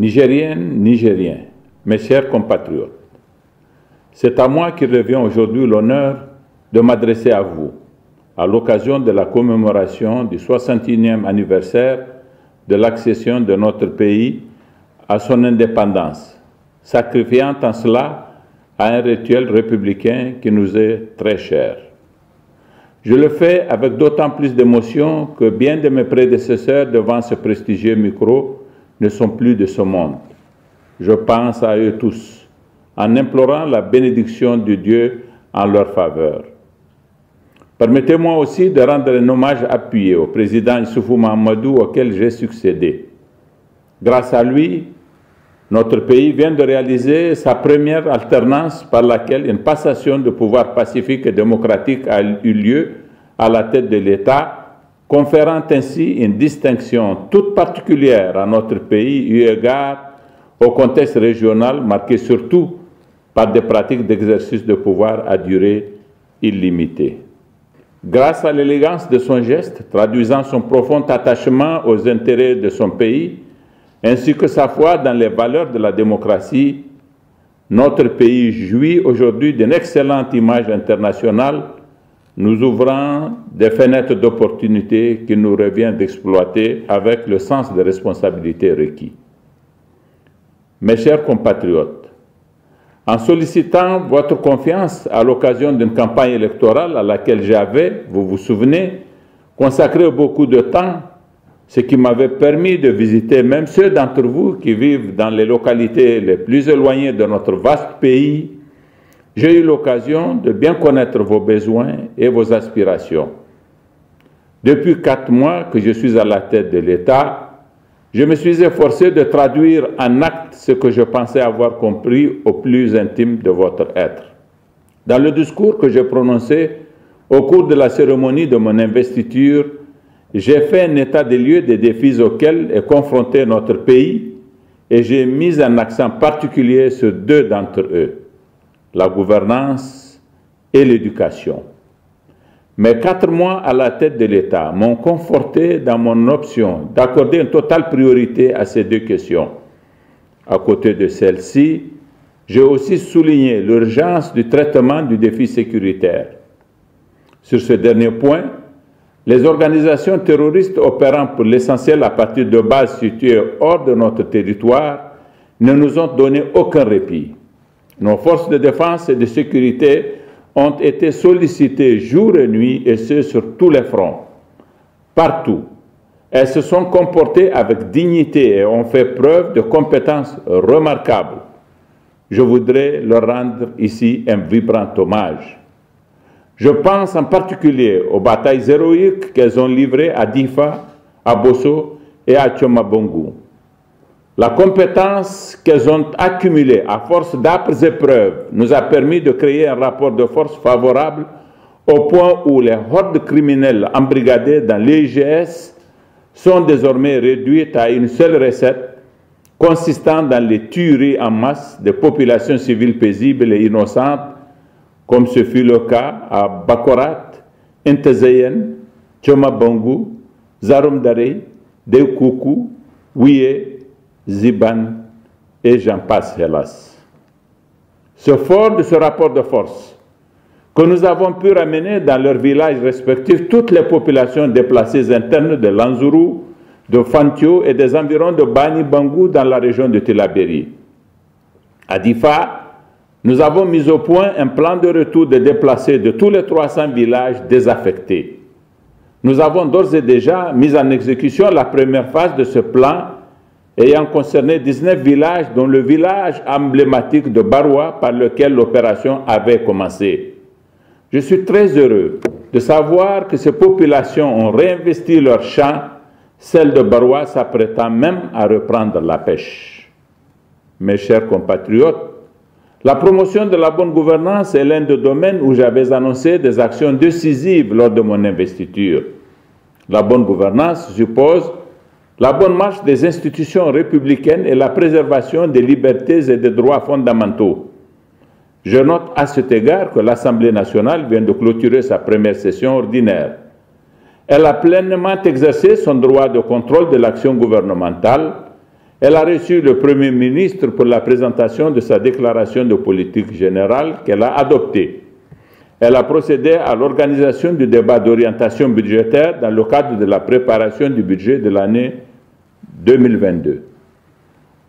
Nigériennes, Nigériens, mes chers compatriotes, c'est à moi qui revient aujourd'hui l'honneur de m'adresser à vous à l'occasion de la commémoration du 61e anniversaire de l'accession de notre pays à son indépendance, sacrifiant en cela à un rituel républicain qui nous est très cher. Je le fais avec d'autant plus d'émotion que bien de mes prédécesseurs devant ce prestigieux micro ne sont plus de ce monde. Je pense à eux tous, en implorant la bénédiction de Dieu en leur faveur. Permettez-moi aussi de rendre un hommage appuyé au président Issoufou Mahamadou auquel j'ai succédé. Grâce à lui, notre pays vient de réaliser sa première alternance par laquelle une passation de pouvoir pacifique et démocratique a eu lieu à la tête de l'État, conférant ainsi une distinction toute particulière à notre pays eu égard au contexte régional marqué surtout par des pratiques d'exercice de pouvoir à durée illimitée. Grâce à l'élégance de son geste, traduisant son profond attachement aux intérêts de son pays, ainsi que sa foi dans les valeurs de la démocratie, notre pays jouit aujourd'hui d'une excellente image internationale, nous ouvrant des fenêtres d'opportunités qu'il nous revient d'exploiter avec le sens de responsabilité requis. Mes chers compatriotes, en sollicitant votre confiance à l'occasion d'une campagne électorale à laquelle j'avais, vous vous souvenez, consacré beaucoup de temps, ce qui m'avait permis de visiter même ceux d'entre vous qui vivent dans les localités les plus éloignées de notre vaste pays, j'ai eu l'occasion de bien connaître vos besoins et vos aspirations. Depuis quatre mois que je suis à la tête de l'État, je me suis efforcé de traduire en acte ce que je pensais avoir compris au plus intime de votre être. Dans le discours que j'ai prononcé au cours de la cérémonie de mon investiture, j'ai fait un état des lieux des défis auxquels est confronté notre pays et j'ai mis un accent particulier sur deux d'entre eux, la gouvernance et l'éducation. Mes quatre mois à la tête de l'État m'ont conforté dans mon option d'accorder une totale priorité à ces deux questions. À côté de celle-ci, j'ai aussi souligné l'urgence du traitement du défi sécuritaire. Sur ce dernier point, les organisations terroristes opérant pour l'essentiel à partir de bases situées hors de notre territoire ne nous ont donné aucun répit. Nos forces de défense et de sécurité ont été sollicités jour et nuit, et ce sur tous les fronts, partout. Elles se sont comportées avec dignité et ont fait preuve de compétences remarquables. Je voudrais leur rendre ici un vibrant hommage. Je pense en particulier aux batailles héroïques qu'elles ont livrées à Difa, à Bosso et à Tchomabongo. La compétence qu'elles ont accumulée à force d'âpres épreuves nous a permis de créer un rapport de force favorable au point où les hordes criminelles embrigadées dans l'IGS sont désormais réduites à une seule recette consistant dans les tueries en masse des populations civiles paisibles et innocentes, comme ce fut le cas à Bakorat, Intezeyen, Tchomabongo, Zarumdare, Deukoukou, Ouye Ziban et j'en passe hélas. Ce fort de ce rapport de force que nous avons pu ramener dans leurs villages respectifs toutes les populations déplacées internes de Lanzuru, de Fantio et des environs de Bani Bangou dans la région de Tilaberi. À Difa, nous avons mis au point un plan de retour des déplacés de tous les 300 villages désaffectés. Nous avons d'ores et déjà mis en exécution la première phase de ce plan ayant concerné 19 villages, dont le village emblématique de Baroua par lequel l'opération avait commencé. Je suis très heureux de savoir que ces populations ont réinvesti leurs champs, celles de Baroua s'apprêtant même à reprendre la pêche. Mes chers compatriotes, la promotion de la bonne gouvernance est l'un des domaines où j'avais annoncé des actions décisives lors de mon investiture. La bonne gouvernance suppose la bonne marche des institutions républicaines et la préservation des libertés et des droits fondamentaux. Je note à cet égard que l'Assemblée nationale vient de clôturer sa première session ordinaire. Elle a pleinement exercé son droit de contrôle de l'action gouvernementale Elle a reçu le Premier ministre pour la présentation de sa déclaration de politique générale qu'elle a adoptée. Elle a procédé à l'organisation du débat d'orientation budgétaire dans le cadre de la préparation du budget de l'année 2022.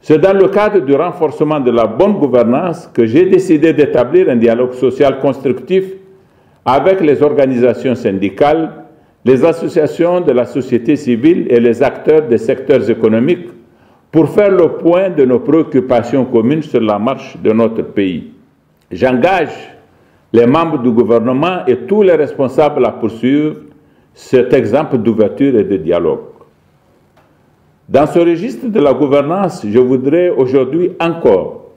C'est dans le cadre du renforcement de la bonne gouvernance que j'ai décidé d'établir un dialogue social constructif avec les organisations syndicales, les associations de la société civile et les acteurs des secteurs économiques pour faire le point de nos préoccupations communes sur la marche de notre pays. J'engage les membres du gouvernement et tous les responsables à poursuivre cet exemple d'ouverture et de dialogue. Dans ce registre de la gouvernance, je voudrais aujourd'hui encore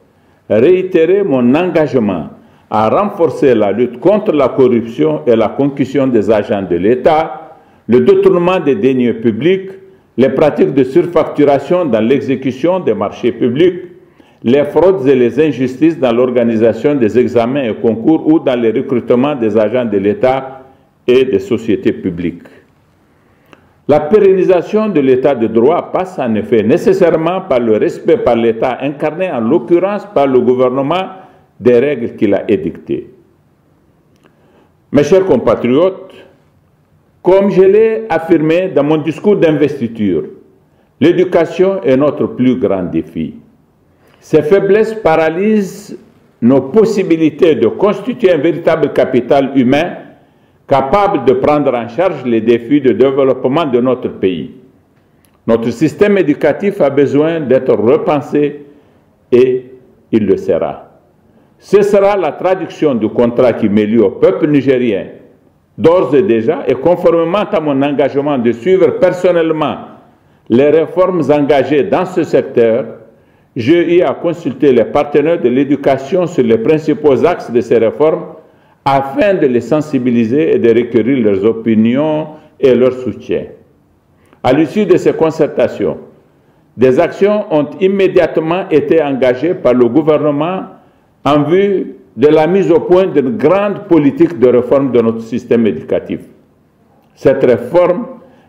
réitérer mon engagement à renforcer la lutte contre la corruption et la concussion des agents de l'État, le détournement des deniers publics, les pratiques de surfacturation dans l'exécution des marchés publics, les fraudes et les injustices dans l'organisation des examens et concours ou dans le recrutement des agents de l'État et des sociétés publiques. La pérennisation de l'État de droit passe en effet nécessairement par le respect par l'État incarné en l'occurrence par le gouvernement des règles qu'il a édictées. Mes chers compatriotes, comme je l'ai affirmé dans mon discours d'investiture, l'éducation est notre plus grand défi. Ces faiblesses paralysent nos possibilités de constituer un véritable capital humain capable de prendre en charge les défis de développement de notre pays. Notre système éducatif a besoin d'être repensé et il le sera. Ce sera la traduction du contrat qui m'est au peuple nigérien D'ores et déjà, et conformément à mon engagement de suivre personnellement les réformes engagées dans ce secteur, j'ai eu à consulter les partenaires de l'éducation sur les principaux axes de ces réformes afin de les sensibiliser et de recueillir leurs opinions et leur soutien. À l'issue de ces concertations, des actions ont immédiatement été engagées par le gouvernement en vue de la mise au point d'une grande politique de réforme de notre système éducatif. Cette réforme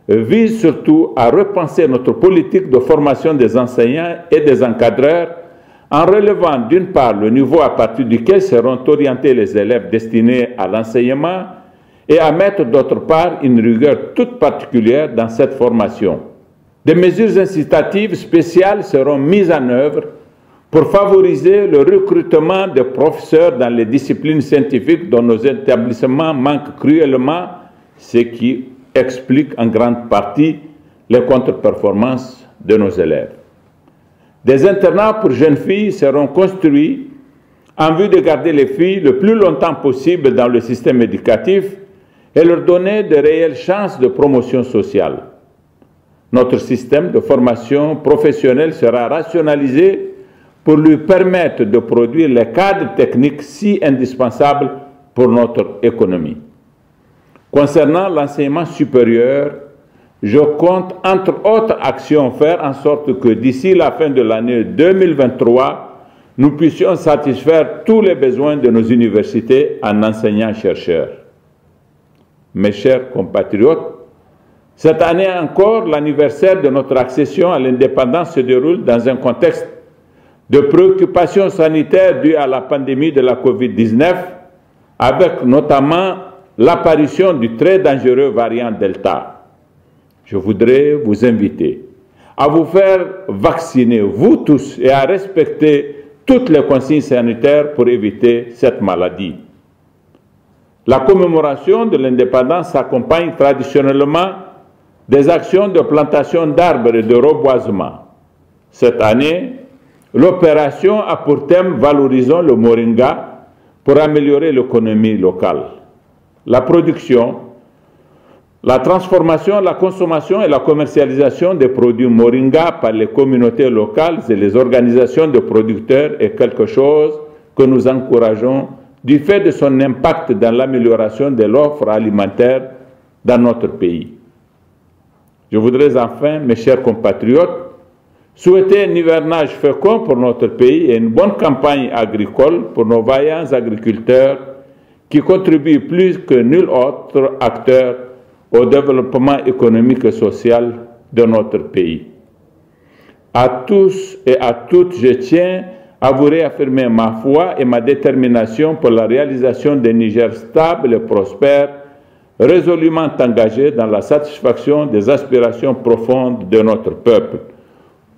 vise surtout à repenser notre politique de formation des enseignants et des encadreurs en relevant d'une part le niveau à partir duquel seront orientés les élèves destinés à l'enseignement et à mettre d'autre part une rigueur toute particulière dans cette formation. Des mesures incitatives spéciales seront mises en œuvre pour favoriser le recrutement de professeurs dans les disciplines scientifiques dont nos établissements manquent cruellement, ce qui explique en grande partie les contre-performances de nos élèves. Des internats pour jeunes filles seront construits en vue de garder les filles le plus longtemps possible dans le système éducatif et leur donner de réelles chances de promotion sociale. Notre système de formation professionnelle sera rationalisé pour lui permettre de produire les cadres techniques si indispensables pour notre économie. Concernant l'enseignement supérieur, je compte, entre autres actions, faire en sorte que d'ici la fin de l'année 2023, nous puissions satisfaire tous les besoins de nos universités en enseignants-chercheurs. Mes chers compatriotes, cette année encore, l'anniversaire de notre accession à l'indépendance se déroule dans un contexte de préoccupations sanitaires dues à la pandémie de la COVID-19, avec notamment l'apparition du très dangereux variant Delta. Je voudrais vous inviter à vous faire vacciner, vous tous, et à respecter toutes les consignes sanitaires pour éviter cette maladie. La commémoration de l'indépendance s'accompagne traditionnellement des actions de plantation d'arbres et de reboisement. Cette année, L'opération a pour thème Valorisons le Moringa pour améliorer l'économie locale. La production, la transformation, la consommation et la commercialisation des produits Moringa par les communautés locales et les organisations de producteurs est quelque chose que nous encourageons du fait de son impact dans l'amélioration de l'offre alimentaire dans notre pays. Je voudrais enfin, mes chers compatriotes, Souhaiter un hivernage fécond pour notre pays et une bonne campagne agricole pour nos vaillants agriculteurs qui contribuent plus que nul autre acteur au développement économique et social de notre pays. À tous et à toutes, je tiens à vous réaffirmer ma foi et ma détermination pour la réalisation d'un Niger stable et prospère, résolument engagé dans la satisfaction des aspirations profondes de notre peuple.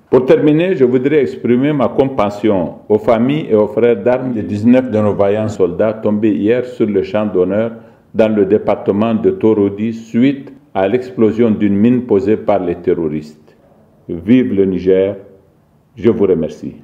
Pour terminer, je voudrais exprimer ma compassion aux familles et aux frères d'armes des 19 de nos vaillants soldats tombés hier sur le champ d'honneur dans le département de Torodi suite à l'explosion d'une mine posée par les terroristes. Vive le Niger, je vous remercie.